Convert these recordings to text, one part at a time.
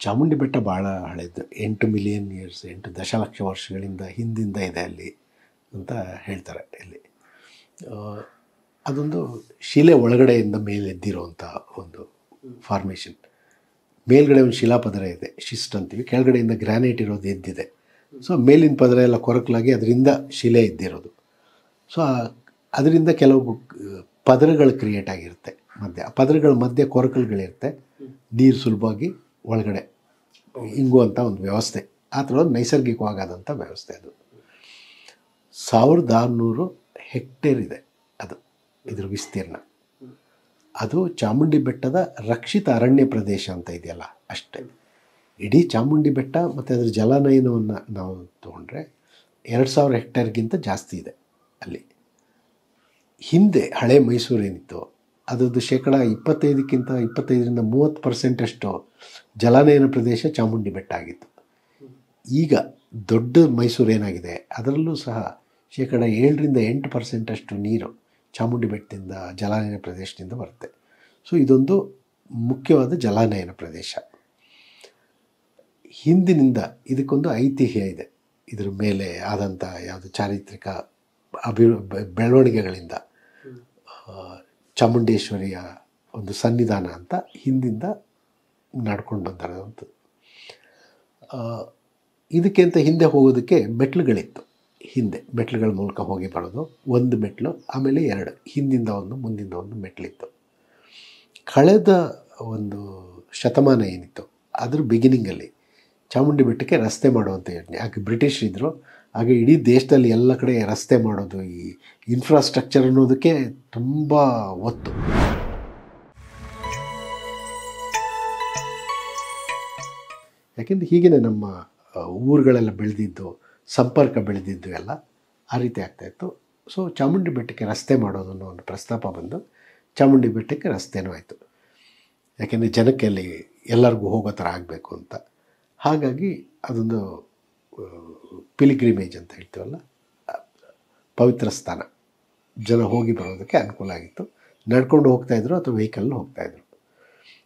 ಚಾಮುಂಡಿ ಬೆಟ್ಟ ಭಾಳ ಹಳೆಯದು ಎಂಟು ಮಿಲಿಯನ್ ಇಯರ್ಸ್ ಎಂಟು ದಶಲಕ್ಷ ವರ್ಷಗಳಿಂದ ಹಿಂದಿಂದ ಇದೆ ಅಲ್ಲಿ ಅಂತ ಹೇಳ್ತಾರೆ ಇಲ್ಲಿ. ಅದೊಂದು ಶಿಲೆ ಒಳಗಡೆಯಿಂದ ಮೇಲೆ ಎದ್ದಿರೋವಂಥ ಒಂದು ಫಾರ್ಮೇಷನ್ ಮೇಲ್ಗಡೆ ಒಂದು ಶಿಲಾಪದರ ಇದೆ, ಶಿಸ್ಟ್ ಅಂತೀವಿ. ಕೆಳಗಡೆಯಿಂದ ಗ್ರಾನೈಟ್ ಇರೋದು ಎದ್ದಿದೆ. ಸೊ ಮೇಲಿನ ಪದರ ಎಲ್ಲ ಕೊರಕಲಾಗಿ ಅದರಿಂದ ಶಿಲೆ ಎದ್ದಿರೋದು. ಸೊ ಅದರಿಂದ ಕೆಲವು ಪದರಗಳು ಕ್ರಿಯೇಟ್ ಆಗಿರುತ್ತೆ ಮಧ್ಯೆ. ಆ ಪದರಗಳ ಮಧ್ಯೆ ಕೊರಕಲ್ಗಳಿರುತ್ತೆ. ನೀರು ಸುಲಭವಾಗಿ ಒಳಗಡೆ. ಇಂಗುವಂಥ ಒಂದು ವ್ಯವಸ್ಥೆ. ಆ ಥರ ನೈಸರ್ಗಿಕವಾಗಾದಂಥ ವ್ಯವಸ್ಥೆ ಅದು. ಸಾವಿರದ ಆರುನೂರು ಹೆಕ್ಟೇರ್ ಇದೆ ಅದು, ಇದ್ರ ವಿಸ್ತೀರ್ಣ. ಅದು ಚಾಮುಂಡಿ ಬೆಟ್ಟದ ರಕ್ಷಿತ ಅರಣ್ಯ ಪ್ರದೇಶ ಅಂತ ಇದೆಯಲ್ಲ, ಅಷ್ಟೇ. ಇಡೀ ಚಾಮುಂಡಿ ಬೆಟ್ಟ ಮತ್ತು ಅದರ ಜಲಾನಯನವನ್ನು ನಾವು ತೊಗೊಂಡ್ರೆ ಎರಡು ಸಾವಿರ ಹೆಕ್ಟೇರ್ಗಿಂತ ಜಾಸ್ತಿ ಇದೆ ಅಲ್ಲಿ. ಹಿಂದೆ ಹಳೆ ಮೈಸೂರು ಏನಿತ್ತು ಅದರದ್ದು ಶೇಕಡ ಇಪ್ಪತ್ತೈದಕ್ಕಿಂತ ಇಪ್ಪತ್ತೈದರಿಂದ ಮೂವತ್ತು ಪರ್ಸೆಂಟಷ್ಟು ಜಲಾನಯನ ಪ್ರದೇಶ ಚಾಮುಂಡಿ ಬೆಟ್ಟ ಆಗಿತ್ತು. ಈಗ ದೊಡ್ಡ ಮೈಸೂರು ಏನಾಗಿದೆ? ಅದರಲ್ಲೂ ಸಹ ಶೇಕಡ ಏಳರಿಂದ ಎಂಟು ಪರ್ಸೆಂಟಷ್ಟು ನೀರು ಚಾಮುಂಡಿ ಬೆಟ್ಟದಿಂದ ಜಲಾನಯನ ಪ್ರದೇಶದಿಂದ ಬರುತ್ತೆ. ಸೊ ಇದೊಂದು ಮುಖ್ಯವಾದ ಜಲಾನಯನ ಪ್ರದೇಶ. ಹಿಂದಿನಿಂದ ಇದಕ್ಕೊಂದು ಐತಿಹ್ಯ ಇದೆ. ಇದರ ಮೇಲೆ ಆದಂಥ ಯಾವುದು ಚಾರಿತ್ರಿಕ ಅಭಿ, ಬೆಳವಣಿಗೆಗಳಿಂದ. ಚಾಮುಂಡೇಶ್ವರಿಯ ಒಂದು ಸನ್ನಿಧಾನ ಅಂತ ಹಿಂದಿಂದ ನಡ್ಕೊಂಡು ಬಂದಿರೋವಂಥದ್ದು ಇದಕ್ಕೆ ಇದಕ್ಕಿಂತ ಹಿಂದೆ ಹೋಗೋದಕ್ಕೆ ಮೆಟ್ಲುಗಳಿತ್ತು. ಹಿಂದೆ ಮೆಟ್ಲುಗಳ ಮೂಲಕ ಹೋಗಿ ಬರೋದು, ಒಂದು ಮೆಟ್ಲು, ಆಮೇಲೆ ಎರಡು, ಹಿಂದಿಂದ ಒಂದು, ಮುಂದಿಂದ ಒಂದು ಮೆಟ್ಲಿತ್ತು. ಕಳೆದ ಒಂದು ಶತಮಾನ ಏನಿತ್ತು, ಅದ್ರ ಬಿಗಿನಿಂಗಲ್ಲಿ ಚಾಮುಂಡಿ ಬೆಟ್ಟಕ್ಕೆ ರಸ್ತೆ ಮಾಡುವಂಥ ಯೋಜನೆ, ಯಾಕೆ ಬ್ರಿಟಿಷ್ ಇದ್ದರು ಆಗ ಇಡೀ ದೇಶದಲ್ಲಿ ಎಲ್ಲ ಕಡೆ ರಸ್ತೆ ಮಾಡೋದು, ಈ ಇನ್ಫ್ರಾಸ್ಟ್ರಕ್ಚರ್ ಅನ್ನೋದಕ್ಕೆ ತುಂಬ ಒತ್ತು. ಯಾಕೆಂದರೆ ಹೀಗೇ ನಮ್ಮ ಊರುಗಳೆಲ್ಲ ಬೆಳೆದಿದ್ದು, ಸಂಪರ್ಕ ಬೆಳೆದಿದ್ದು ಎಲ್ಲ ಆ ರೀತಿ ಆಗ್ತಾಯಿತ್ತು ಸೊ ಚಾಮುಂಡಿ ಬೆಟ್ಟಕ್ಕೆ ರಸ್ತೆ ಮಾಡೋದು ಅನ್ನೋ ಒಂದು ಪ್ರಸ್ತಾಪ ಬಂದು ಚಾಮುಂಡಿ ಬೆಟ್ಟಕ್ಕೆ ರಸ್ತೆನೂ ಆಯಿತು. ಯಾಕೆಂದರೆ ಜನಕ್ಕೆ ಅಲ್ಲಿ ಎಲ್ಲರಿಗೂ ಹೋಗೋ ಥರ ಆಗಬೇಕು ಅಂತ. ಹಾಗಾಗಿ ಅದೊಂದು ಪಿಲಿಗ್ರಿಮೇಜ್ ಅಂತ ಹೇಳ್ತೀವಲ್ಲ? ಪವಿತ್ರ ಸ್ಥಾನ. ಜನ ಹೋಗಿ ಬರೋದಕ್ಕೆ ಅನುಕೂಲ ಆಗಿತ್ತು. ನಡ್ಕೊಂಡು ಹೋಗ್ತಾಯಿದ್ರು ಅಥವಾ ವೆಹಿಕಲ್ ಹೋಗ್ತಾಯಿದ್ರು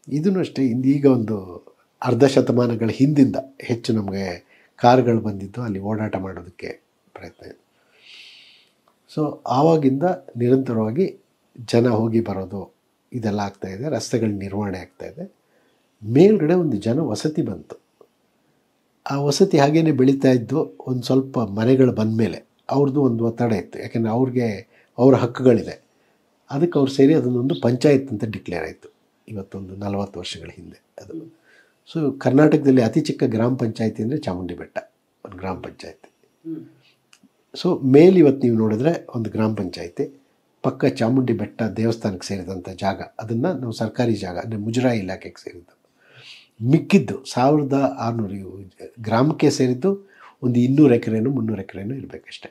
ಇದನ್ನು ಅಷ್ಟೇ ಈಗ ಒಂದು ಅರ್ಧ ಶತಮಾನಗಳ ಹಿಂದಿಂದ ಹೆಚ್ಚು ನಮಗೆ ಕಾರ್ಗಳು ಬಂದಿದ್ದು ಅಲ್ಲಿ ಓಡಾಟ ಮಾಡೋದಕ್ಕೆ ಪ್ರಯತ್ನ ಇದೆ. ಸೊ ಆವಾಗಿಂದ ನಿರಂತರವಾಗಿ ಜನ ಹೋಗಿ ಬರೋದು ಇದೆಲ್ಲ ಆಗ್ತಾಯಿದೆ ರಸ್ತೆಗಳ ನಿರ್ವಹಣೆ ಆಗ್ತಾಯಿದೆ ಮೇಲ್ಗಡೆ ಒಂದು ಜನ ವಸತಿ ಬಂತು. ಆ ವಸತಿ ಹಾಗೇನೆ ಬೆಳೀತಾ ಇದ್ದು ಒಂದು ಸ್ವಲ್ಪ ಮನೆಗಳು ಬಂದ ಮೇಲೆ ಅವ್ರದ್ದು ಒಂದು ಒತ್ತಡ ಇತ್ತು. ಯಾಕೆಂದರೆ ಅವ್ರಿಗೆ ಅವ್ರ ಹಕ್ಕುಗಳಿದೆ. ಅದಕ್ಕೆ ಅವ್ರು ಸೇರಿ ಅದನ್ನೊಂದು ಪಂಚಾಯತ್ ಅಂತ ಡಿಕ್ಲೇರ್ ಆಯಿತು. ಇವತ್ತೊಂದು ನಲವತ್ತು ವರ್ಷಗಳ ಹಿಂದೆ ಅದು. ಸೊ ಕರ್ನಾಟಕದಲ್ಲಿ ಅತಿ ಚಿಕ್ಕ ಗ್ರಾಮ ಪಂಚಾಯತಿ ಅಂದರೆ ಚಾಮುಂಡಿ ಬೆಟ್ಟ, ಒಂದು ಗ್ರಾಮ ಪಂಚಾಯತಿ. ಸೊ ಮೇಲೆ ಇವತ್ತು ನೀವು ನೋಡಿದ್ರೆ ಒಂದು ಗ್ರಾಮ ಪಂಚಾಯತಿ, ಪಕ್ಕ ಚಾಮುಂಡಿ ಬೆಟ್ಟ ದೇವಸ್ಥಾನಕ್ಕೆ ಸೇರಿದಂಥ ಜಾಗ. ಅದನ್ನು ನಾವು ಸರ್ಕಾರಿ ಜಾಗ, ಅಂದರೆ ಮುಜರಾಯಿ ಇಲಾಖೆಗೆ ಸೇರಿದ್ದು. ಮಿಕ್ಕಿದ್ದು ಸಾವಿರದ ಆರುನೂರು ಗ್ರಾಮಕ್ಕೆ ಸೇರಿದ್ದು ಒಂದು ಇನ್ನೂರು ಎಕರೆನೋ ಮುನ್ನೂರು ಎಕರೆನೋ ಇರಬೇಕಷ್ಟೆ.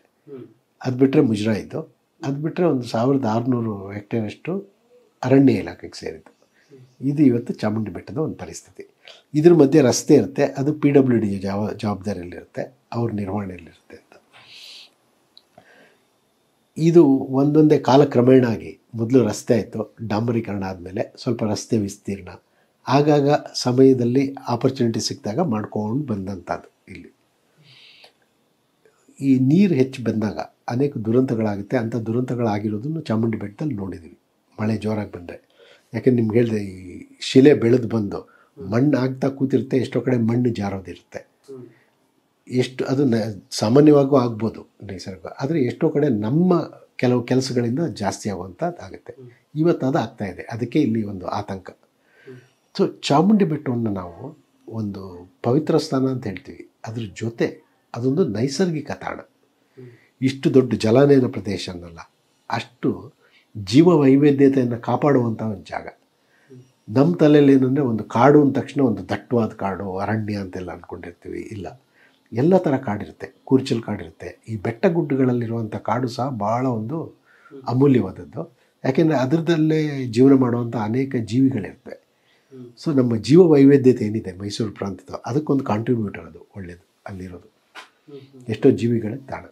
ಅದು ಬಿಟ್ಟರೆ ಮುಜರಾಯಿದ್ದು. ಅದು ಬಿಟ್ಟರೆ ಒಂದು ಸಾವಿರದ ಆರುನೂರು ಹೆಕ್ಟೇರಷ್ಟು ಅರಣ್ಯ ಇಲಾಖೆಗೆ ಸೇರಿದ್ದು. ಇದು ಇವತ್ತು ಚಾಮುಂಡಿ ಬೆಟ್ಟದ ಒಂದು ಪರಿಸ್ಥಿತಿ. ಇದ್ರ ಮಧ್ಯೆ ರಸ್ತೆ ಇರುತ್ತೆ ಅದು ಪಿ ಡಬ್ಲ್ಯೂ ಡಿ ಜವಾಬ ಜವಾಬ್ದಾರಿಯಲ್ಲಿರುತ್ತೆ ಅವ್ರ ನಿರ್ವಹಣೆಯಲ್ಲಿರುತ್ತೆ ಅಂತ. ಇದು ಒಂದೊಂದೇ ಕಾಲಕ್ರಮೇಣ ಆಗಿ ಮೊದಲು ರಸ್ತೆ ಆಯಿತು ಡಾಂಬರೀಕರಣ ಆದಮೇಲೆ ಸ್ವಲ್ಪ ರಸ್ತೆ ವಿಸ್ತೀರ್ಣ ಆಗಾಗ ಸಮಯದಲ್ಲಿ ಆಪರ್ಚುನಿಟಿ ಸಿಕ್ಕಿದಾಗ ಮಾಡ್ಕೊಂಡು ಬಂದಂಥದ್ದು ಇಲ್ಲಿ. ಈ ನೀರು ಹೆಚ್ಚು ಬಂದಾಗ ಅನೇಕ ದುರಂತಗಳಾಗುತ್ತೆ. ಅಂಥ ದುರಂತಗಳಾಗಿರೋದನ್ನು ಚಾಮುಂಡಿ ಬೆಟ್ಟದಲ್ಲಿ ನೋಡಿದ್ದೀವಿ ಮಳೆ ಜೋರಾಗಿ ಬಂದರೆ. ಯಾಕೆಂದ್ರೆ ನಿಮ್ಗೆ ಹೇಳಿದೆ ಈ ಶಿಲೆ ಬೆಳೆದು ಬಂದು ಮಣ್ಣು ಆಗ್ತಾ ಕೂತಿರುತ್ತೆ, ಎಷ್ಟೋ ಕಡೆ ಮಣ್ಣು ಜಾರೋದಿರುತ್ತೆ. ಎಷ್ಟು ಅದು ಸಾಮಾನ್ಯವಾಗೂ ಆಗ್ಬೋದು ನೈಸರ್ಗ. ಆದರೆ ಎಷ್ಟೋ ಕಡೆ ನಮ್ಮ ಕೆಲವು ಕೆಲಸಗಳಿಂದ ಜಾಸ್ತಿ ಆಗುವಂಥದ್ದು ಆಗುತ್ತೆ ಇವತ್ತು ಅದು ಆಗ್ತಾಯಿದೆ ಅದಕ್ಕೆ ಇಲ್ಲಿ ಒಂದು ಆತಂಕ. ಸೊ ಚಾಮುಂಡಿ ಬೆಟ್ಟವನ್ನು ನಾವು ಒಂದು ಪವಿತ್ರ ಸ್ಥಾನ ಅಂತ ಹೇಳ್ತೀವಿ. ಅದ್ರ ಜೊತೆ ಅದೊಂದು ನೈಸರ್ಗಿಕ ತಾಣ. ಇಷ್ಟು ದೊಡ್ಡ ಜಲಾನಯನ ಪ್ರದೇಶ ಅನ್ನಲ್ಲ, ಅಷ್ಟು ಜೀವ ವೈವಿಧ್ಯತೆಯನ್ನು ಕಾಪಾಡುವಂಥ ಒಂದು ಜಾಗ. ನಮ್ಮ ತಲೆಯಲ್ಲಿ ಏನಂದರೆ ಒಂದು ಕಾಡು ಅಂದ ತಕ್ಷಣ ಒಂದು ದಟ್ಟವಾದ ಕಾಡು, ಅರಣ್ಯ ಅಂತೆಲ್ಲ ಅಂದ್ಕೊಂಡಿರ್ತೀವಿ ಇಲ್ಲ, ಎಲ್ಲ ಥರ ಕಾಡಿರುತ್ತೆ. ಕುರ್ಚಲ್ ಕಾಡಿರುತ್ತೆ. ಈ ಬೆಟ್ಟ ಗುಡ್ಡಗಳಲ್ಲಿರುವಂಥ ಕಾಡು ಸಹ ಭಾಳ ಒಂದು ಅಮೂಲ್ಯವಾದದ್ದು. ಯಾಕೆಂದರೆ ಅದರದಲ್ಲೇ ಜೀವನ ಮಾಡುವಂಥ ಅನೇಕ ಜೀವಿಗಳಿರ್ತವೆ ಸೊ ನಮ್ಮ ಜೀವ ವೈವಿಧ್ಯತೆ ಏನಿದೆ ಮೈಸೂರು ಪ್ರಾಂತ್ಯದ ಅದಕ್ಕೊಂದು ಕಾಂಟ್ರಿಬ್ಯೂಟರ್ ಅದು ಒಳ್ಳೆಯದು ಅಲ್ಲಿರೋದು. ಎಷ್ಟೋ ಜೀವಿಗಳ ತಾಣ.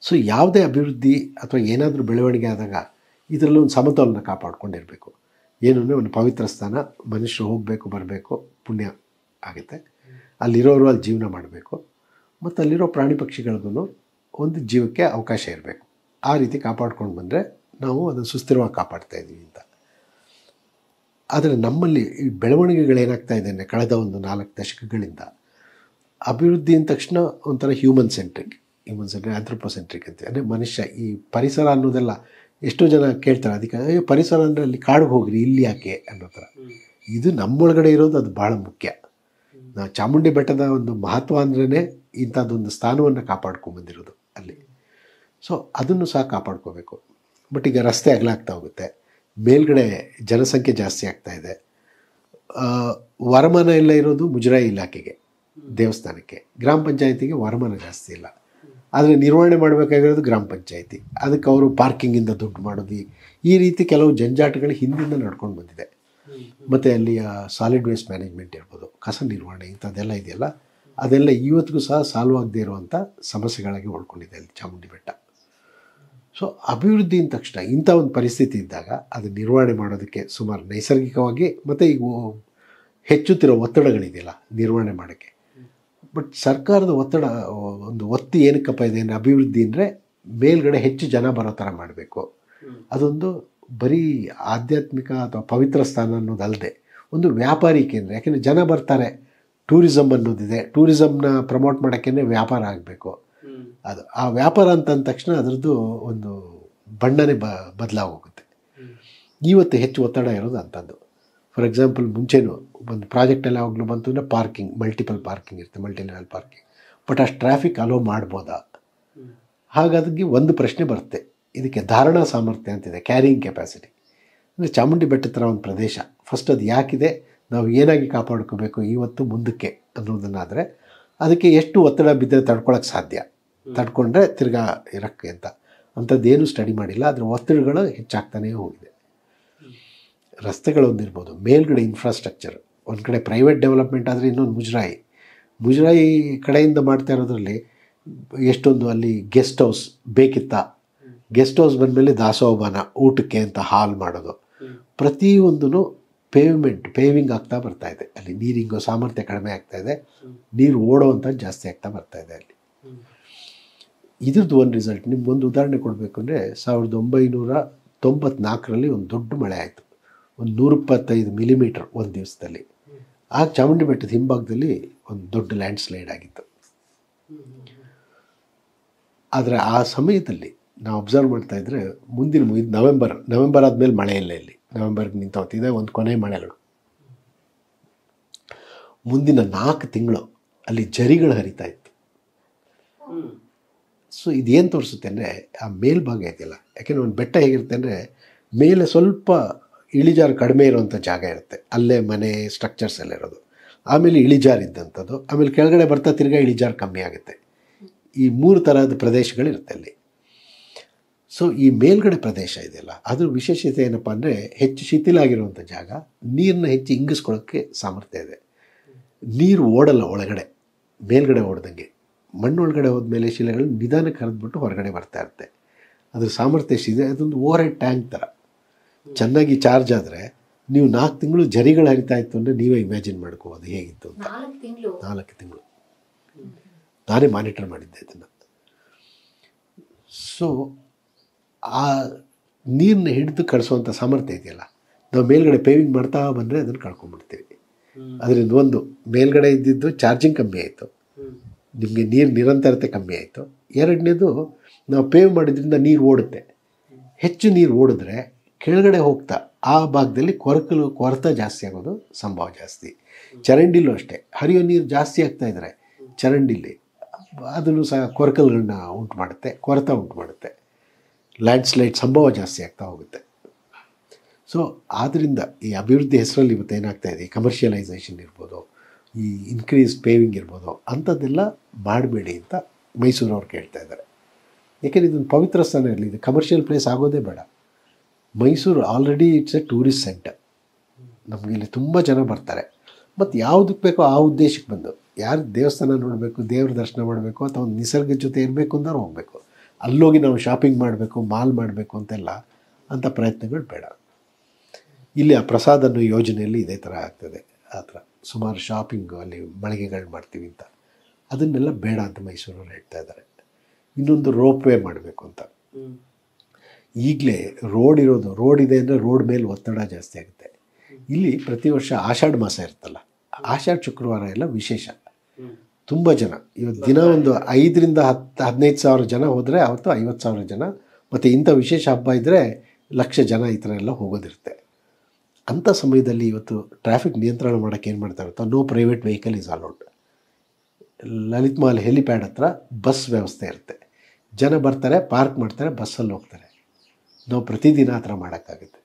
ಸೊ ಯಾವುದೇ ಅಭಿವೃದ್ಧಿ ಅಥವಾ ಏನಾದರೂ ಬೆಳವಣಿಗೆ ಆದಾಗ ಇದರಲ್ಲಿ ಒಂದು ಸಮತೋಲನ ಕಾಪಾಡ್ಕೊಂಡಿರಬೇಕು. ಏನು ಅಂದರೆ ಒಂದು ಪವಿತ್ರ ಸ್ಥಾನ ಮನುಷ್ಯರು ಹೋಗಬೇಕು ಬರಬೇಕು ಪುಣ್ಯ ಆಗುತ್ತೆ. ಅಲ್ಲಿರೋರು ಅಲ್ಲಿ ಜೀವನ ಮಾಡಬೇಕು. ಮತ್ತು ಅಲ್ಲಿರೋ ಪ್ರಾಣಿ ಪಕ್ಷಿಗಳಿಗೂ ಒಂದು ಜೀವಕ್ಕೆ ಅವಕಾಶ ಇರಬೇಕು. ಆ ರೀತಿ ಕಾಪಾಡ್ಕೊಂಡು ಬಂದರೆ ನಾವು ಅದನ್ನು ಸುಸ್ಥಿರವಾಗಿ ಕಾಪಾಡ್ತಾ ಇದ್ದೀವಿ ಅಂತ. ಆದರೆ ನಮ್ಮಲ್ಲಿ ಈ ಬೆಳವಣಿಗೆಗಳೇನಾಗ್ತಾ ಇದೆ ಅಂದರೆ ಕಳೆದ ಒಂದು ನಾಲ್ಕು ದಶಕಗಳಿಂದ ಅಭಿವೃದ್ಧಿ ಅಂದ ತಕ್ಷಣ ಒಂಥರ human centric human centric anthropocentric ಅಂತ. ಅಂದರೆ ಮನುಷ್ಯ ಈ ಪರಿಸರ ಅನ್ನೋದೆಲ್ಲ ಎಷ್ಟೋ ಜನ ಕೇಳ್ತಾರೆ ಅದಕ್ಕೆ ಅಯ್ಯೋ ಪರಿಸರ ಅಂದರೆ ಅಲ್ಲಿ ಕಾಡಿಗೆ ಹೋಗ್ರಿ ಇಲ್ಲಿ ಯಾಕೆ ಅನ್ನೋ ಥರ. ಇದು ನಮ್ಮೊಳಗಡೆ ಇರೋದು ಅದು ಭಾಳ ಮುಖ್ಯ. ನಾ ಚಾಮುಂಡಿ ಬೆಟ್ಟದ ಒಂದು ಮಹತ್ವ ಅಂದ್ರೇ ಇಂಥದ್ದೊಂದು ಸ್ಥಾನವನ್ನು ಕಾಪಾಡ್ಕೊಂಬಂದಿರೋದು ಅಲ್ಲಿ. ಸೊ ಅದನ್ನು ಸಹ ಕಾಪಾಡ್ಕೋಬೇಕು. ಬಟ್ ಈಗ ರಸ್ತೆ ಅಗಲಾಗ್ತಾ ಹೋಗುತ್ತೆ. ಮೇಲ್ಗಡೆ ಜನಸಂಖ್ಯೆ ಜಾಸ್ತಿ ಆಗ್ತಾ ಇದೆ. ವರಮಾನ ಎಲ್ಲ ಇರೋದು ಮುಜರಾಯಿ ಇಲಾಖೆಗೆ, ದೇವಸ್ಥಾನಕ್ಕೆ. ಗ್ರಾಮ ಪಂಚಾಯತಿಗೆ ವರಮಾನ ಜಾಸ್ತಿ ಇಲ್ಲ. ಆದರೆ ನಿರ್ವಹಣೆ ಮಾಡಬೇಕಾಗಿರೋದು ಗ್ರಾಮ ಪಂಚಾಯತಿ. ಅದಕ್ಕೆ ಅವರು ಪಾರ್ಕಿಂಗಿಂದ ದುಡ್ಡು ಮಾಡೋದು, ಈ ರೀತಿ ಕೆಲವು ಜಂಜಾಟಗಳು ಹಿಂದಿಂದ ನಡ್ಕೊಂಡು ಬಂದಿದೆ. ಮತ್ತು ಅಲ್ಲಿಯ ಸಾಲಿಡ್ ವೇಸ್ಟ್ ಮ್ಯಾನೇಜ್ಮೆಂಟ್ ಇರ್ಬೋದು, ಕಸ ನಿರ್ವಹಣೆ ಇಂಥದ್ದೆಲ್ಲ ಇದೆಯಲ್ಲ, ಅದೆಲ್ಲ ಇವತ್ತಿಗೂ ಸಹ ಸಾಲ್ವ್ ಆಗದೇ ಇರುವಂಥ ಸಮಸ್ಯೆಗಳಾಗಿ ಒಳ್ಕೊಂಡಿದೆ ಅಲ್ಲಿ ಚಾಮುಂಡಿ ಬೆಟ್ಟ. ಸೊ ಅಭಿವೃದ್ಧಿ ಅಂದ ತಕ್ಷಣ ಇಂಥ ಒಂದು ಪರಿಸ್ಥಿತಿ ಇದ್ದಾಗ ಅದು ನಿರ್ವಹಣೆ ಮಾಡೋದಕ್ಕೆ ಸುಮಾರು ನೈಸರ್ಗಿಕವಾಗಿ ಮತ್ತು ಈಗ ಹೆಚ್ಚುತ್ತಿರೋ ಒತ್ತಡಗಳಿದೆಯಲ್ಲ ನಿರ್ವಹಣೆ ಮಾಡೋಕ್ಕೆ. ಬಟ್ ಸರ್ಕಾರದ ಒತ್ತಡ, ಒಂದು ಒತ್ತಿ ಏನಕ್ಕಪ್ಪ ಇದೆ ಅಭಿವೃದ್ಧಿ ಅಂದರೆ ಮೇಲ್ಗಡೆ ಹೆಚ್ಚು ಜನ ಬರೋ ಥರ ಮಾಡಬೇಕು. ಅದೊಂದು ಬರೀ ಆಧ್ಯಾತ್ಮಿಕ ಅಥವಾ ಪವಿತ್ರ ಸ್ಥಾನ ಅನ್ನೋದಲ್ಲದೆ ಒಂದು ವ್ಯಾಪಾರಿ ಕೇಂದ್ರ, ಯಾಕೆಂದರೆ ಜನ ಬರ್ತಾರೆ ಟೂರಿಸಮ್ ಅನ್ನೋದಿದೆ. ಟೂರಿಸಮ್ನ ಪ್ರಮೋಟ್ ಮಾಡೋಕ್ಕೇ ವ್ಯಾಪಾರ ಆಗಬೇಕು. ಅದು ಆ ವ್ಯಾಪಾರ ಅಂತ ಅಂದ ತಕ್ಷಣ ಅದರದ್ದು ಒಂದು ಬಣ್ಣನೇ ಬ, ಬದಲಾಗೋಗುತ್ತೆ. ಇವತ್ತು ಹೆಚ್ಚು ಒತ್ತಡ ಇರೋದು ಅಂಥದ್ದು ಫಾರ್ ಎಕ್ಸಾಂಪಲ್ ಮುಂಚೆನೂ ಒಂದು ಪ್ರಾಜೆಕ್ಟ್ ಎಲ್ಲ ಯಾವಾಗಲೂ ಬಂತು ಅಂದರೆ ಪಾರ್ಕಿಂಗ್ ಮಲ್ಟಿಪಲ್ ಪಾರ್ಕಿಂಗ್ ಇರುತ್ತೆ ಮಲ್ಟಿ ಲೆವೆಲ್ ಪಾರ್ಕಿಂಗ್ ಬಟ್ ಅಷ್ಟು ಟ್ರಾಫಿಕ್ ಅಲೋ ಮಾಡ್ಬೋದಾ? ಹಾಗಾಗಿ ಒಂದು ಪ್ರಶ್ನೆ ಬರುತ್ತೆ. ಇದಕ್ಕೆ ಧಾರಣಾ ಸಾಮರ್ಥ್ಯ ಅಂತಿದೆ ಕ್ಯಾರಿಯಿಂಗ್ ಕೆಪಾಸಿಟಿ ಅಂದರೆ ಚಾಮುಂಡಿ ಬೆಟ್ಟದ ಥರ ಒಂದು ಪ್ರದೇಶ. ಫಸ್ಟ್ ಅದು ಯಾಕಿದೆ? ನಾವು ಏನಾಗಿ ಕಾಪಾಡ್ಕೋಬೇಕು ಇವತ್ತು ಮುಂದಕ್ಕೆ ಅನ್ನೋದನ್ನಾದರೆ ಅದಕ್ಕೆ ಎಷ್ಟು ಒತ್ತಡ ಬಿದ್ದರೆ ತಡ್ಕೊಳಕ್ಕೆ ಸಾಧ್ಯ? ತಡ್ಕೊಂಡ್ರೆ ತಿರ್ಗಾ ಇರಕ್ಕೆ ಅಂತ. ಅಂಥದ್ದೇನು ಸ್ಟಡಿ ಮಾಡಿಲ್ಲ. ಅದರ ಒತ್ತಡಗಳು ಹೆಚ್ಚಾಗ್ತಾನೇ ಹೋಗಿದೆ. ರಸ್ತೆಗಳೊಂದಿರ್ಬೋದು. ಮೇಲ್ಗಡೆ ಇನ್ಫ್ರಾಸ್ಟ್ರಕ್ಚರ್ ಒಂದು ಕಡೆ ಪ್ರೈವೇಟ್ ಡೆವಲಪ್ಮೆಂಟ್ ಆದರೆ ಇನ್ನೊಂದು ಮುಜರಾಯಿ. ಮುಜರಾಯಿ ಕಡೆಯಿಂದ ಮಾಡ್ತಾ ಇರೋದ್ರಲ್ಲಿ ಎಷ್ಟೊಂದು ಅಲ್ಲಿ ಗೆಸ್ಟ್ ಹೌಸ್ ಬೇಕಿತ್ತ? ಗೆಸ್ಟ್ ಹೌಸ್ ಬಂದಮೇಲೆ ದಾಸೋಹಬಾನ ಊಟಕ್ಕೆ ಅಂತ ಹಾಲ್ ಮಾಡೋದು. ಪ್ರತಿಯೊಂದೂ ಪೇವ್ಮೆಂಟ್ ಪೇವಿಂಗ್ ಆಗ್ತಾ ಬರ್ತಾ ಇದೆ. ಅಲ್ಲಿ ನೀರಿಂಗು ಸಾಮರ್ಥ್ಯ ಕಡಿಮೆ ಆಗ್ತಾ ಇದೆ. ನೀರು ಓಡೋವಂಥದ್ದು ಜಾಸ್ತಿ ಆಗ್ತಾ ಬರ್ತಾ ಇದೆ ಅಲ್ಲಿ. ಇದ್ರದ್ದು ಒಂದು ರಿಸಲ್ಟ್ ನಿಮ್ಗೆ ಒಂದು ಉದಾಹರಣೆ ಕೊಡಬೇಕು ಅಂದರೆ ಸಾವಿರದ ಒಂಬೈನೂರ ತೊಂಬತ್ನಾಲ್ಕರಲ್ಲಿ ಒಂದು ದೊಡ್ಡ ಮಳೆ ಆಯಿತು. ಒಂದು ನೂರಿಪ್ಪತ್ತೈದು ಮಿಲಿಮೀಟ್ರ್ ಒಂದು ದಿವಸದಲ್ಲಿ. ಆ ಚಾಮುಂಡಿ ಬೆಟ್ಟದ ಹಿಂಭಾಗದಲ್ಲಿ ಒಂದು ದೊಡ್ಡ ಲ್ಯಾಂಡ್ ಸ್ಲೈಡ್ ಆಗಿತ್ತು. ಆದರೆ ಆ ಸಮಯದಲ್ಲಿ ನಾವು ಅಬ್ಸರ್ವ್ ಮಾಡ್ತಾ ಇದ್ರೆ ಮುಂದಿನ ಇದು ನವೆಂಬರ್ ನವೆಂಬರ್ ಆದಮೇಲೆ ಮಳೆ ಇಲ್ಲ ಇಲ್ಲಿ. ನವೆಂಬರ್ಗೆ ಹೊತ್ತಿದೆ ಒಂದು ಕೊನೆ ಮಳೆಗಳು. ಮುಂದಿನ ನಾಲ್ಕು ತಿಂಗಳು ಅಲ್ಲಿ ಜರಿಗಳು ಹರಿತಾ ಇತ್ತು. ಸೊ ಇದೇನು ತೋರಿಸುತ್ತೆ ಅಂದರೆ ಆ ಮೇಲ್ಭಾಗ ಇದೆಯಲ್ಲ, ಯಾಕೆಂದರೆ ಒಂದು ಬೆಟ್ಟ ಹೇಗಿರುತ್ತೆ ಅಂದರೆ ಮೇಲೆ ಸ್ವಲ್ಪ ಇಳಿಜಾರು ಕಡಿಮೆ ಇರುವಂಥ ಜಾಗ ಇರುತ್ತೆ, ಅಲ್ಲೇ ಮನೆ ಸ್ಟ್ರಕ್ಚರ್ಸ್ ಎಲ್ಲ ಇರೋದು. ಆಮೇಲೆ ಇಳಿಜಾರು ಇದ್ದಂಥದ್ದು, ಆಮೇಲೆ ಕೆಳಗಡೆ ಬರ್ತಾ ತಿರ್ಗಾ ಇಳಿಜಾರು ಕಮ್ಮಿ ಆಗುತ್ತೆ. ಈ ಮೂರು ಥರದ ಪ್ರದೇಶಗಳಿರುತ್ತೆ ಅಲ್ಲಿ. ಸೊ ಈ ಮೇಲ್ಗಡೆ ಪ್ರದೇಶ ಇದೆಯಲ್ಲ, ಅದ್ರ ವಿಶೇಷತೆ ಏನಪ್ಪ ಅಂದರೆ ಹೆಚ್ಚು ಶಿಥಿಲ ಆಗಿರುವಂಥ ಜಾಗ ನೀರನ್ನ ಹೆಚ್ಚು ಇಂಗಿಸ್ಕೊಳ್ಳೋಕ್ಕೆ ಸಾಮರ್ಥ್ಯ ಇದೆ. ನೀರು ಓಡಲ್ಲ ಒಳಗಡೆ, ಮೇಲ್ಗಡೆ ಓಡ್ದಂಗೆ. ಮಣ್ಣೊಳಗಡೆ ಹೋದ್ಮೇಲೆ ಶಿಲೆಗಳು ನಿಧಾನಕ್ಕೆ ಹರಿದ್ಬಿಟ್ಟು ಹೊರಗಡೆ ಬರ್ತಾ ಇರುತ್ತೆ. ಅದ್ರ ಸಾಮರ್ಥ್ಯ ಎಷ್ಟಿದೆ ಅದೊಂದು ಓವರ್ ಹೆಡ್ ಟ್ಯಾಂಕ್ ಥರ. ಚೆನ್ನಾಗಿ ಚಾರ್ಜ್ ಆದರೆ ನೀವು ನಾಲ್ಕು ತಿಂಗಳು ಜರಿಗಳು ಹರಿತಾ ಇತ್ತು ಅಂದರೆ ನೀವೇ ಇಮ್ಯಾಜಿನ್ ಮಾಡ್ಕೋಬೋದು ಹೇಗಿತ್ತು ಅಂತ. ನಾಲ್ಕು ತಿಂಗಳು? ನಾಲ್ಕು ತಿಂಗಳು. ನಾನೇ ಮಾನಿಟರ್ ಮಾಡಿದ್ದೆ ಇದನ್ನು. ಸೊ ಆ ನೀರನ್ನ ಹಿಡಿದು ಕಳಿಸುವಂಥ ಸಾಮರ್ಥ್ಯ ಇದೆಯಲ್ಲ ನಾವು ಮೇಲ್ಗಡೆ ಪೇವಿಂಗ್ ಮಾಡ್ತಾ ಬಂದರೆ ಅದನ್ನು ಕಳ್ಕೊಂಡ್ಬಿಡ್ತೀವಿ. ಅದರಿಂದ ಒಂದು ಮೇಲ್ಗಡೆ ಇದ್ದಿದ್ದು ಚಾರ್ಜಿಂಗ್ ಕಮ್ಮಿ ಆಯಿತು. ನಿಮಗೆ ನೀರು ನಿರಂತರತೆ ಕಮ್ಮಿ ಆಯಿತು. ಎರಡನೇದು, ನಾವು ಪೇವ್ ಮಾಡಿದ್ರಿಂದ ನೀರು ಓಡುತ್ತೆ. ಹೆಚ್ಚು ನೀರು ಓಡಿದ್ರೆ ಕೆಳಗಡೆ ಹೋಗ್ತಾ, ಆ ಭಾಗದಲ್ಲಿ ಕೊರಕಲು, ಕೊರತ ಜಾಸ್ತಿ ಆಗೋದು ಸಂಭವ ಜಾಸ್ತಿ. ಚರಂಡಿಲೂ ಅಷ್ಟೇ. ಹರಿಯೋ ನೀರು ಜಾಸ್ತಿ ಆಗ್ತಾ ಇದ್ದರೆ ಚರಂಡಿಲಿ ಅದನ್ನು ಸಹ ಕೊರಕಲ್ಗಳನ್ನ ಉಂಟು ಮಾಡುತ್ತೆ, ಕೊರತ ಉಂಟು ಮಾಡುತ್ತೆ. ಲ್ಯಾಂಡ್ ಸ್ಲೈಡ್ ಸಂಭವ ಜಾಸ್ತಿ ಆಗ್ತಾ ಹೋಗುತ್ತೆ. ಸೊ ಆದ್ದರಿಂದ ಈ ಅಭಿವೃದ್ಧಿ ಹೆಸರಲ್ಲಿ ಇವತ್ತು ಏನಾಗ್ತಾ ಇದೆ ಕಮರ್ಷಿಯಲೈಸೇಷನ್ ಇರ್ಬೋದು ಈ ಇನ್ಕ್ರೀಸ್ ಪೇವಿಂಗ್ ಇರ್ಬೋದು, ಅಂಥದ್ದೆಲ್ಲ ಮಾಡಬೇಡಿ ಅಂತ ಮೈಸೂರವ್ರು ಕೇಳ್ತಾ ಇದ್ದಾರೆ. ಯಾಕೆಂದರೆ ಇದೊಂದು ಪವಿತ್ರ ಸ್ಥಾನ ಇರಲಿ, ಇದು ಕಮರ್ಷಿಯಲ್ ಪ್ಲೇಸ್ ಆಗೋದೇ ಬೇಡ. Mysuru already it's a tourist centre ನಮಗೆ ಇಲ್ಲಿ ತುಂಬ ಜನ ಬರ್ತಾರೆ. ಮತ್ತು ಯಾವುದಕ್ಕೆ ಬೇಕೋ ಆ ಉದ್ದೇಶಕ್ಕೆ ಬಂದು, ಯಾರು ದೇವಸ್ಥಾನ ನೋಡಬೇಕು, ದೇವ್ರ ದರ್ಶನ ಮಾಡಬೇಕು, ಅಥವಾ ಒಂದು ನಿಸರ್ಗದ ಜೊತೆ ಇರಬೇಕು ಅಂದ್ರೆ ಹೋಗಬೇಕು. ಅಲ್ಲೋಗಿ ನಾವು ಶಾಪಿಂಗ್ ಮಾಡಬೇಕು, ಮಾಲ್ ಮಾಡಬೇಕು ಅಂತೆಲ್ಲ ಅಂಥ ಪ್ರಯತ್ನಗಳು ಬೇಡ. ಇಲ್ಲಿ ಆ ಪ್ರಸಾದ ಅನ್ನೋ ಯೋಜನೆಯಲ್ಲಿ ಇದೇ ಥರ ಆಗ್ತದೆ, ಆ ಥರ. ಸುಮಾರು ಶಾಪಿಂಗು ಅಲ್ಲಿ ಮಳಿಗೆಗಳು ಮಾಡ್ತೀವಿ ಅಂತ. ಅದನ್ನೆಲ್ಲ ಬೇಡ ಅಂತ ಮೈಸೂರವ್ರು ಹೇಳ್ತಾ ಇದ್ದಾರೆ. ಇನ್ನೊಂದು ರೋಪ್ ವೇ ಮಾಡಬೇಕು ಅಂತ. ಈಗಲೇ ರೋಡ್ ಇರೋದು ರೋಡ್ ಇದೆ ಅಂದರೆ ರೋಡ್ ಮೇಲೆ ಒತ್ತಡ ಜಾಸ್ತಿ ಆಗುತ್ತೆ. ಇಲ್ಲಿ ಪ್ರತಿ ವರ್ಷ ಆಷಾಢ ಮಾಸ ಇರುತ್ತಲ್ಲ ಆಷಾಢ ಶುಕ್ರವಾರ ಎಲ್ಲ ವಿಶೇಷ. ತುಂಬ ಜನ. ಇವತ್ತು ದಿನ ಒಂದು ಐದರಿಂದ ಹತ್ತು ಹದಿನೈದು ಸಾವಿರ ಜನ ಹೋದರೆ ಅವತ್ತು ಐವತ್ತು ಸಾವಿರ ಜನ. ಮತ್ತು ಇಂಥ ವಿಶೇಷ ಹಬ್ಬ ಇದ್ದರೆ ಲಕ್ಷ ಜನ ಈ ಥರ ಎಲ್ಲ ಹೋಗೋದಿರುತ್ತೆ. ಅಂಥ ಸಮಯದಲ್ಲಿ ಇವತ್ತು ಟ್ರಾಫಿಕ್ ನಿಯಂತ್ರಣ ಮಾಡೋಕ್ಕೆ ಏನು ಮಾಡ್ತಾ ಇರುತ್ತೋ no private vehicle is allowed Lalit Mahal helipad ಹತ್ರ ಬಸ್ ವ್ಯವಸ್ಥೆ ಇರುತ್ತೆ. ಜನ ಬರ್ತಾರೆ ಪಾರ್ಕ್ ಮಾಡ್ತಾರೆ ಬಸ್ಸಲ್ಲಿ ಹೋಗ್ತಾರೆ. ನಾವು ಪ್ರತಿದಿನ ಆ ಥರ ಮಾಡೋಕ್ಕಾಗುತ್ತೆ.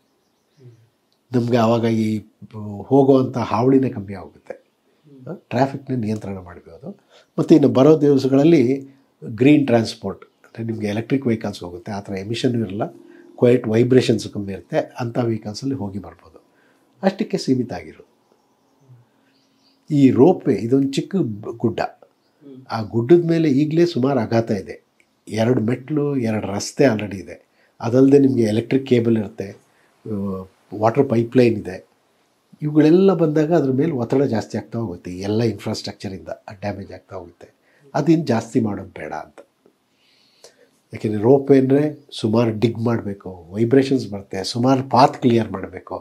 ನಮಗೆ ಆವಾಗ ಈ ಹೋಗುವಂಥ ಹಾವಳಿನೇ ಕಮ್ಮಿ ಆಗುತ್ತೆ. ಟ್ರಾಫಿಕ್ನ ನಿಯಂತ್ರಣ ಮಾಡಬಹುದು ಮತ್ತು ಇನ್ನು ಬರೋ ದಿವಸಗಳಲ್ಲಿ ಗ್ರೀನ್ ಟ್ರಾನ್ಸ್ಪೋರ್ಟ್ ಅಂದರೆ ನಿಮಗೆ ಎಲೆಕ್ಟ್ರಿಕ್ ವೆಹಿಕಲ್ಸ್ ಹೋಗುತ್ತೆ. ಆ ಥರ ಎಮಿಷನ್ ಇರಲ್ಲ. ಕ್ವೈಟ್ ವೈಬ್ರೇಷನ್ಸ್ ಕಮ್ಮಿ ಇರುತ್ತೆ. ಅಂಥ ವೆಹಿಕಲ್ಸಲ್ಲಿ ಹೋಗಿ ಬರ್ಬೋದು. ಅಷ್ಟಕ್ಕೆ ಸೀಮಿತ ಆಗಿರೋದು ಈ ರೋಪ್ವೆ ಇದೊಂದು ಚಿಕ್ಕ ಗುಡ್ಡ. ಆ ಗುಡ್ಡದ ಮೇಲೆ ಈಗಲೇ ಸುಮಾರು ಆಘಾತ ಇದೆ. ಎರಡು ಮೆಟ್ಲು, ಎರಡು ರಸ್ತೆ ಆಲ್ರೆಡಿ ಇದೆ. ಅದಲ್ಲದೆ ನಿಮಗೆ ಎಲೆಕ್ಟ್ರಿಕ್ ಕೇಬಲ್ ಇರುತ್ತೆ ವಾಟರ್ ಪೈಪ್ಲೈನ್ ಇದೆ. ಇವುಗಳೆಲ್ಲ ಬಂದಾಗ ಅದ್ರ ಮೇಲೆ ಒತ್ತಡ ಜಾಸ್ತಿ ಆಗ್ತಾ ಹೋಗುತ್ತೆ. ಎಲ್ಲ ಇನ್ಫ್ರಾಸ್ಟ್ರಕ್ಚರಿಂದ ಡ್ಯಾಮೇಜ್ ಆಗ್ತಾ ಹೋಗುತ್ತೆ. ಅದಿನ್ನು ಜಾಸ್ತಿ ಮಾಡೋದು ಬೇಡ ಅಂತ. ಯಾಕೆಂದರೆ ರೋಪ್ ಅಂದರೆ ಸುಮಾರು ಡಿಗ್ ಮಾಡಬೇಕು ವೈಬ್ರೇಷನ್ಸ್ ಬರುತ್ತೆ, ಸುಮಾರು ಪಾತ್ ಕ್ಲಿಯರ್ ಮಾಡಬೇಕು.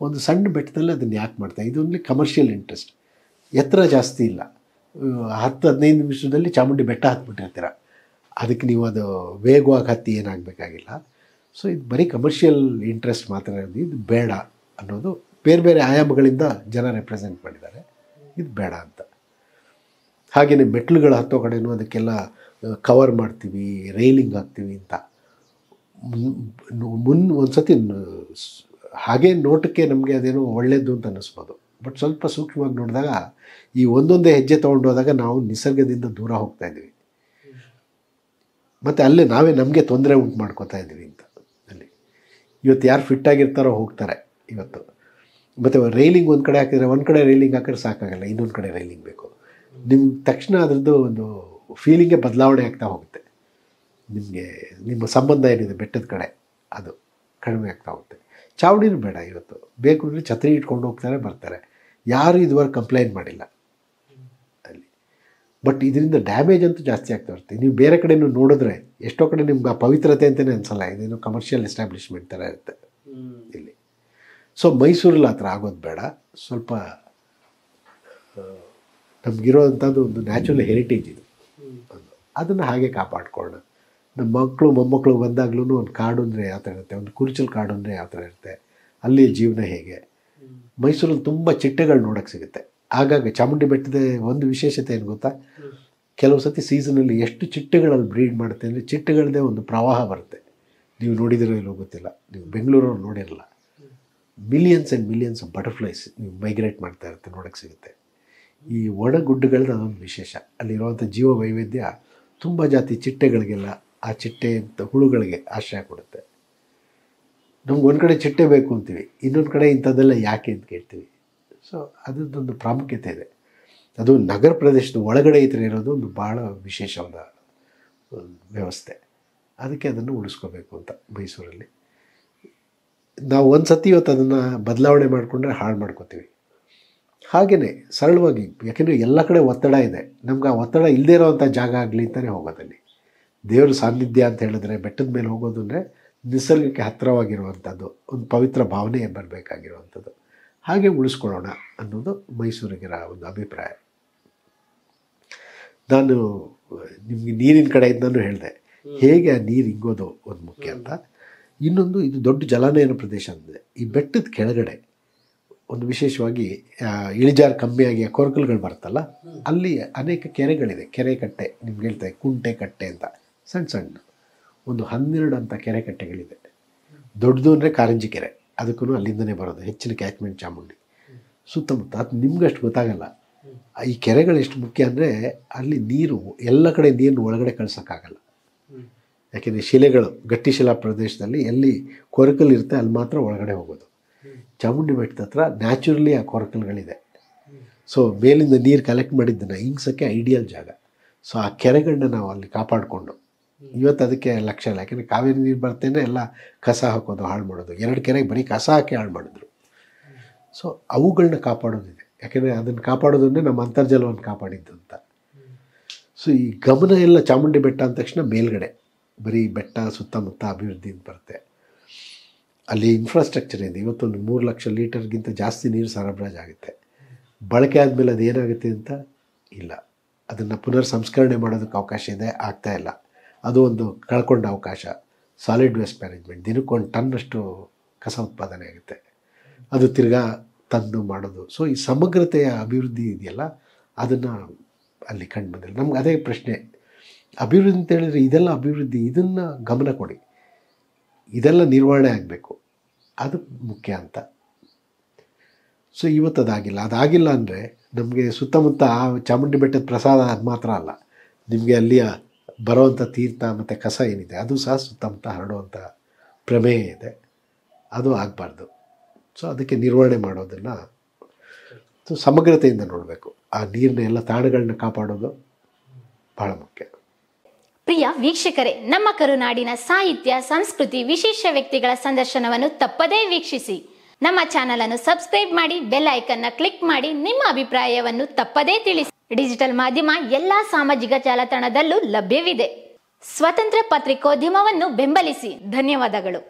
ಒಂದು ಸಣ್ಣ ಬೆಟ್ಟದಲ್ಲಿ ಅದನ್ನು ಯಾಕೆ ಮಾಡ್ತಾರೆ ಇದೊಂದು ಕಮರ್ಷಿಯಲ್ ಇಂಟ್ರೆಸ್ಟ್ ಎತ್ತರ ಜಾಸ್ತಿ ಇಲ್ಲ. ಹತ್ತು, ಹದಿನೈದು ನಿಮಿಷದಲ್ಲಿ ಚಾಮುಂಡಿ ಬೆಟ್ಟ ಹತ್ಬಿಟ್ಟಿರ್ತೀರ ಅದಕ್ಕೆ ನೀವು ಅದು ವೇಗವಾಗಿ ಹತ್ತಿ ಏನಾಗಬೇಕಾಗಿಲ್ಲ. ಸೊ ಇದು ಬರೀ ಕಮರ್ಷಿಯಲ್ ಇಂಟ್ರೆಸ್ಟ್ ಮಾತ್ರ ಇದು ಬೇಡ ಅನ್ನೋದು ಬೇರೆ ಬೇರೆ ಆಯಾಮಗಳಿಂದ ಜನ ರೆಪ್ರೆಸೆಂಟ್ ಮಾಡಿದ್ದಾರೆ. ಇದು ಬೇಡ ಅಂತ. ಹಾಗೆಯೇ ಮೆಟ್ಲುಗಳು ಹತ್ತೋ ಕಡೆಯೂ ಅದಕ್ಕೆಲ್ಲ ಕವರ್ ಮಾಡ್ತೀವಿ ರೈಲಿಂಗ್ ಹಾಕ್ತೀವಿ ಅಂತ. ಮುನ್ ಒಂದು ಸತಿ ಹಾಗೆ ನೋಟಕ್ಕೆ ನಮಗೆ ಅದೇನೋ ಒಳ್ಳೆಯದು ಅಂತ ಅನ್ನಿಸ್ಬೋದು. ಬಟ್ ಸ್ವಲ್ಪ ಸೂಕ್ಷ್ಮವಾಗಿ ನೋಡಿದಾಗ ಈ ಒಂದೊಂದೇ ಹೆಜ್ಜೆ ತೊಗೊಂಡು ಹೋದಾಗ ನಾವು ನಿಸರ್ಗದಿಂದ ದೂರ ಹೋಗ್ತಾ ಇದ್ದೀವಿ ಮತ್ತು ಅಲ್ಲೇ ನಾವೇ ನಮಗೆ ತೊಂದರೆ ಉಂಟು ಮಾಡ್ಕೋತಾ ಇದ್ದೀವಿ ಅಂತ ಅಲ್ಲಿ. ಇವತ್ತು ಯಾರು ಫಿಟ್ಟಾಗಿರ್ತಾರೋ ಹೋಗ್ತಾರೆ ಇವತ್ತು. ಮತ್ತು ರೈಲಿಂಗ್ ಒಂದು ಕಡೆ ಹಾಕಿದರೆ ಒಂದು ಕಡೆ ರೈಲಿಂಗ್ ಹಾಕಿದ್ರೆ ಸಾಕಾಗಲ್ಲ, ಇನ್ನೊಂದು ಕಡೆ ರೈಲಿಂಗ್ ಬೇಕು. ನಿಮ್ಮ ತಕ್ಷಣ ಅದರದ್ದು ಒಂದು ಫೀಲಿಂಗೇ ಬದಲಾವಣೆ ಆಗ್ತಾ ಹೋಗುತ್ತೆ. ನಿಮಗೆ, ನಿಮ್ಮ ಸಂಬಂಧ ಏನಿದೆ ಬೆಟ್ಟದ ಕಡೆ, ಅದು ಕಡಿಮೆ ಆಗ್ತಾ ಹೋಗುತ್ತೆ. ಚಾವಡಿನೂ ಬೇಡ ಇವತ್ತು. ಬೇಕು ಅಂದರೆ ಛತ್ರಿ ಇಟ್ಕೊಂಡು ಹೋಗ್ತಾರೆ ಬರ್ತಾರೆ. ಯಾರು ಇದುವರೆಗೆ ಕಂಪ್ಲೇಂಟ್ ಮಾಡಿಲ್ಲ. ಅಲ್ಲಿ. ಬಟ್ ಇದರಿಂದ ಡ್ಯಾಮೇಜ್ ಅಂತೂ ಜಾಸ್ತಿ ಆಗ್ತಾ ಇರುತ್ತೆ ನೀವು ಬೇರೆ ಕಡೆನೂ ನೋಡಿದ್ರೆ ಎಷ್ಟೋ ಕಡೆ ನಿಮ್ಗೆ ಆ ಪವಿತ್ರತೆ ಅಂತಲೇ ಅನಿಸಲ್ಲ. ಇದೇನು ಕಮರ್ಷಿಯಲ್ ಎಸ್ಟಾಬ್ಲಿಷ್ಮೆಂಟ್ ಥರ ಇರುತ್ತೆ. ಇಲ್ಲಿ. ಸೊ ಮೈಸೂರಲ್ಲಿ ಆ ಥರ ಆಗೋದು ಬೇಡ. ಸ್ವಲ್ಪ ನಮಗಿರೋ ನಮಗಿರೋವಂಥದ್ದು ಒಂದು ನ್ಯಾಚುರಲ್ ಹೆರಿಟೇಜ್ ಇದು. ಅದನ್ನು ಹಾಗೆ ಕಾಪಾಡ್ಕೊಳ್ಳೋಣ. ನಮ್ಮ ಮಕ್ಕಳು ಮೊಮ್ಮಕ್ಕಳು ಬಂದಾಗ್ಲೂ ಒಂದು ಕಾಡು ಅಂದರೆ ಯಾವ ಥರ ಇರುತ್ತೆ? ಒಂದು ಕುರುಚಲ್ ಕಾಡು ಅಂದರೆ ಯಾವ ಥರ ಇರುತ್ತೆ? ಅಲ್ಲಿ ಜೀವನ ಹೇಗೆ? ಮೈಸೂರಲ್ಲಿ ತುಂಬ ಚಿಟ್ಟೆಗಳು ನೋಡೋಕ್ಕೆ ಸಿಗುತ್ತೆ. ಆಗಾಗ ಚಾಮುಂಡಿ ಬೆಟ್ಟದ ಒಂದು ವಿಶೇಷತೆ ಏನು ಗೊತ್ತಾ? ಕೆಲವು ಸತಿ ಸೀಸನಲ್ಲಿ ಎಷ್ಟು ಚಿಟ್ಟೆಗಳಲ್ಲಿ ಬ್ರೀಡ್ ಮಾಡುತ್ತೆ ಅಂದರೆ ಚಿಟ್ಟೆಗಳದ್ದೇ ಒಂದು ಪ್ರವಾಹ ಬರುತ್ತೆ. ನೀವು ನೋಡಿದಿರೋ ಇಲ್ಲೋ ಗೊತ್ತಿಲ್ಲ. ನೀವು ಬೆಂಗಳೂರವ್ರು ನೋಡಿರಲ್ಲ. Millions and millions of butterflies ನೀವು ಮೈಗ್ರೇಟ್ ಮಾಡ್ತಾ ಇರುತ್ತೆ ನೋಡೋಕ್ಕೆ ಸಿಗುತ್ತೆ. ಈ ಒಣಗುಡ್ಡುಗಳದ್ದು ಅದೊಂದು ವಿಶೇಷ. ಅಲ್ಲಿರುವಂಥ ಜೀವ ವೈವಿಧ್ಯ ತುಂಬ ಜಾತಿ ಚಿಟ್ಟೆಗಳಿಗೆಲ್ಲ ಆ ಚಿಟ್ಟೆ ಅಂತ ಹುಳುಗಳಿಗೆ ಆಶ್ರಯ ಕೊಡುತ್ತೆ. ನಮ್ಗೆ ಒಂದು ಕಡೆ ಚಿಟ್ಟೆ ಬೇಕು ಅಂತೀವಿ, ಇನ್ನೊಂದು ಕಡೆ ಇಂಥದ್ದೆಲ್ಲ ಯಾಕೆ ಅಂತ ಕೇಳ್ತೀವಿ. ಸೊ ಅದರದ್ದೊಂದು ಪ್ರಾಮುಖ್ಯತೆ ಇದೆ. ಅದು ನಗರ ಪ್ರದೇಶದ ಒಳಗಡೆ ಥರ ಇರೋದು ಒಂದು ಭಾಳ ವಿಶೇಷವಾದ ವ್ಯವಸ್ಥೆ. ಅದಕ್ಕೆ ಅದನ್ನು ಉಳಿಸ್ಕೋಬೇಕು ಅಂತ ಮೈಸೂರಲ್ಲಿ. ನಾವು ಒಂದು ಸತಿ ಇವತ್ತು ಅದನ್ನು ಬದಲಾವಣೆ ಮಾಡಿಕೊಂಡ್ರೆ ಹಾಳು ಮಾಡ್ಕೋತೀವಿ. ಹಾಗೆಯೇ ಸರಳವಾಗಿ, ಯಾಕೆಂದರೆ ಎಲ್ಲ ಕಡೆ ಒತ್ತಡ ಇದೆ. ನಮ್ಗೆ ಆ ಒತ್ತಡ ಇಲ್ಲದೇ ಇರೋವಂಥ ಜಾಗ ಆಗಲಿ ಅಂತಲೇ ಹೋಗೋದಲ್ಲಿ. ದೇವರ ಸಾನ್ನಿಧ್ಯ ಅಂತ ಹೇಳಿದ್ರೆ ಬೆಟ್ಟದ ಮೇಲೆ ಹೋಗೋದು ಅಂದರೆ ನಿಸರ್ಗಕ್ಕೆ ಹತ್ತಿರವಾಗಿರುವಂಥದ್ದು ಒಂದು ಪವಿತ್ರ ಭಾವನೆ ಬರಬೇಕಾಗಿರುವಂಥದ್ದು ಹಾಗೆ ಉಳಿಸ್ಕೊಳ್ಳೋಣ ಅನ್ನೋದು ಮೈಸೂರಿಗಿರ ಒಂದು ಅಭಿಪ್ರಾಯ. ನಾನು, ನಿಮಗೆ ನೀರಿನ ಕಡೆಯಿಂದನೂ ಹೇಳಿದೆ, ಹೇಗೆ ಆ ನೀರು ಇಂಗೋದು ಒಂದು ಮುಖ್ಯ ಅಂತ. ಇನ್ನೊಂದು, ಇದು ದೊಡ್ಡ ಜಲಾನಯನ ಪ್ರದೇಶ ಅಂದಿದೆ ಈ ಬೆಟ್ಟದ ಕೆಳಗಡೆ ಒಂದು ವಿಶೇಷವಾಗಿ ಇಳಿಜಾರು ಕಮ್ಮಿಯಾಗಿ ಕೊರಕಲ್ಗಳು ಬರುತ್ತಲ್ಲ ಅಲ್ಲಿ ಅನೇಕ ಕೆರೆಗಳಿದೆ ಕೆರೆ ಕಟ್ಟೆ, ನಿಮ್ಗೆ ಹೇಳ್ತಾರೆ ಕುಂಟೆ ಕಟ್ಟೆ ಅಂತ. ಸಣ್ಣ ಸಣ್ಣ. ಒಂದು ಹನ್ನೆರಡು ಅಂತ ಕೆರೆ ಕಟ್ಟೆಗಳಿದೆ. ದೊಡ್ಡದು ಅಂದರೆ ಕಾರಂಜಿ ಕೆರೆ. ಅದಕ್ಕೂ ಅಲ್ಲಿಂದನೇ ಬರೋದು. ಹೆಚ್ಚಿನ ಕ್ಯಾಚ್ಮೆಂಟ್ ಚಾಮುಂಡಿ. ಸುತ್ತಮುತ್ತ, ಅದು ನಿಮ್ಗಷ್ಟು ಗೊತ್ತಾಗಲ್ಲ. ಈ ಕೆರೆಗಳು ಎಷ್ಟು ಮುಖ್ಯ ಅಂದರೆ ಅಲ್ಲಿ ನೀರು, ಎಲ್ಲ ಕಡೆ ನೀರನ್ನು ಒಳಗಡೆ ಕಳ್ಸೋಕ್ಕಾಗಲ್ಲ. ಯಾಕೆಂದರೆ ಶಿಲೆಗಳು, ಗಟ್ಟಿ ಶಿಲಾ ಪ್ರದೇಶದಲ್ಲಿ ಎಲ್ಲಿ ಕೊರಕಲ್ ಇರುತ್ತೆ, ಅಲ್ಲಿ ಮಾತ್ರ ಒಳಗಡೆ ಹೋಗೋದು. ಚಾಮುಂಡಿ ಬೆಟ್ಟದ ಹತ್ರ ನ್ಯಾಚುರಲಿ ಆ ಕೊರಕಲ್ಗಳಿದೆ. ಸೊ ಮೇಲಿಂದ ನೀರು ಕಲೆಕ್ಟ್ ಮಾಡಿದ್ದನ್ನು ಹಿಂಗ್ಸೋಕ್ಕೆ ಐಡಿಯಲ್ ಜಾಗ. ಸೊ ಆ ಕೆರೆಗಳನ್ನ ನಾವು ಅಲ್ಲಿ ಕಾಪಾಡಿಕೊಂಡು ಇವತ್ತು ಅದಕ್ಕೆ ಲಕ್ಷ ಇಲ್ಲ. ಯಾಕೆಂದರೆ ಕಾವೇರಿ ನೀರು ಬರ್ತೇನೆ, ಎಲ್ಲ ಕಸ ಹಾಕೋದು, ಹಾಳು ಮಾಡೋದು. ಎರಡು ಕೆರೆಗೆ ಬರೀ ಕಸ ಹಾಕಿ ಹಾಳು ಮಾಡಿದ್ರು. ಸೊ ಅವುಗಳನ್ನ ಕಾಪಾಡೋದಿದೆ. ಯಾಕೆಂದರೆ ಅದನ್ನು ಕಾಪಾಡೋದನ್ನೇ ನಮ್ಮ ಅಂತರ್ಜಲವನ್ನು ಕಾಪಾಡಿದ್ದು ಅಂತ. ಸೊ ಈ ಗಮನ ಎಲ್ಲ ಚಾಮುಂಡಿ ಬೆಟ್ಟ ಅಂದ ತಕ್ಷಣ ಮೇಲ್ಗಡೆ. ಬರೀ ಬೆಟ್ಟ ಸುತ್ತಮುತ್ತ ಅಭಿವೃದ್ಧಿ ಅಂತ ಬರುತ್ತೆ. ಅಲ್ಲಿ ಇನ್ಫ್ರಾಸ್ಟ್ರಕ್ಚರ್ ಇದೆ. ಇವತ್ತೊಂದು ಮೂರು ಲಕ್ಷ ಲೀಟರ್ಗಿಂತ ಜಾಸ್ತಿ ನೀರು ಸರಬರಾಜಾಗುತ್ತೆ ಬಳಕೆ ಆದಮೇಲೆ ಅದು ಏನಾಗುತ್ತೆ ಅಂತ ಇಲ್ಲ. ಅದನ್ನು ಪುನರ್ ಸಂಸ್ಕರಣೆ ಮಾಡೋದಕ್ಕೆ ಅವಕಾಶ ಇದೆ, ಆಗ್ತಾ ಇಲ್ಲ. ಅದು ಒಂದು ಕಳ್ಕೊಂಡ ಅವಕಾಶ. ಸಾಲಿಡ್ ವೇಸ್ಟ್ ಮ್ಯಾನೇಜ್ಮೆಂಟ್ ದಿನಕ್ಕೊಂದು ಟನ್ನಷ್ಟು ಕಸ ಉತ್ಪಾದನೆ ಆಗುತ್ತೆ. ಅದು ತಿರ್ಗಾ ತಂದು ಮಾಡೋದು. ಸೊ ಈ ಸಮಗ್ರತೆಯ ಅಭಿವೃದ್ಧಿ ಇದೆಯಲ್ಲ, ಅದನ್ನು ಅಲ್ಲಿ ಕಂಡು ಬಂದಿಲ್ಲ. ನಮ್ಗೆ ಅದೇ ಪ್ರಶ್ನೆ. ಅಭಿವೃದ್ಧಿ ಅಂತ ಹೇಳಿದರೆ ಇದೆಲ್ಲ ಅಭಿವೃದ್ಧಿ, ಇದನ್ನು ಗಮನ ಕೊಡಿ. ಇದೆಲ್ಲ ನಿರ್ವಹಣೆ ಆಗಬೇಕು. ಅದು ಮುಖ್ಯ ಅಂತ. ಸೊ ಇವತ್ತು ಅದಾಗಿಲ್ಲ. ಅದಾಗಿಲ್ಲ ಅಂದರೆ ನಮಗೆ ಸುತ್ತಮುತ್ತ ಆ ಚಾಮುಂಡಿ ಬೆಟ್ಟದ ಪ್ರಸಾದ ಅದು ಮಾತ್ರ ಅಲ್ಲ. ನಿಮಗೆ ಅಲ್ಲಿಯ ಬರೋವಂಥ ತೀರ್ಥ ಮತ್ತು ಕಸ ಏನಿದೆ, ಅದು ಸಹ ಸುತ್ತಮುತ್ತ ಹರಡುವಂಥ ಪ್ರಮೇಯ ಇದೆ. ಅದು ಆಗಬಾರ್ದು. ಸೊ ಅದಕ್ಕೆ ನಿರ್ವಹಣೆ ಮಾಡೋದನ್ನು ಸೊ, ಸಮಗ್ರತೆಯಿಂದ ನೋಡಬೇಕು. ಆ ನೀರಿನ ಎಲ್ಲ ತಾಣಗಳನ್ನ ಕಾಪಾಡೋದು ಬಹಳ ಮುಖ್ಯ. ಪ್ರಿಯ ವೀಕ್ಷಕರೇ, ನಮ್ಮ ಕರುನಾಡಿನ ಸಾಹಿತ್ಯ, ಸಂಸ್ಕೃತಿ, ವಿಶೇಷ ವ್ಯಕ್ತಿಗಳ ಸಂದರ್ಶನವನ್ನು ತಪ್ಪದೇ ವೀಕ್ಷಿಸಿ. ನಮ್ಮ ಚಾನಲ್ ಅನ್ನು ಸಬ್ಸ್ಕ್ರೈಬ್ ಮಾಡಿ, ಬೆಲ್ ಐಕನ್ನ ಕ್ಲಿಕ್ ಮಾಡಿ, ನಿಮ್ಮ ಅಭಿಪ್ರಾಯವನ್ನು ತಪ್ಪದೇ ತಿಳಿಸಿ. ಡಿಜಿಟಲ್ ಮಾಧ್ಯಮ ಎಲ್ಲಾ ಸಾಮಾಜಿಕ ಜಾಲತಾಣದಲ್ಲೂ ಲಭ್ಯವಿದೆ. ಸ್ವತಂತ್ರ ಪತ್ರಿಕೋದ್ಯಮವನ್ನು ಬೆಂಬಲಿಸಿ. ಧನ್ಯವಾದಗಳು.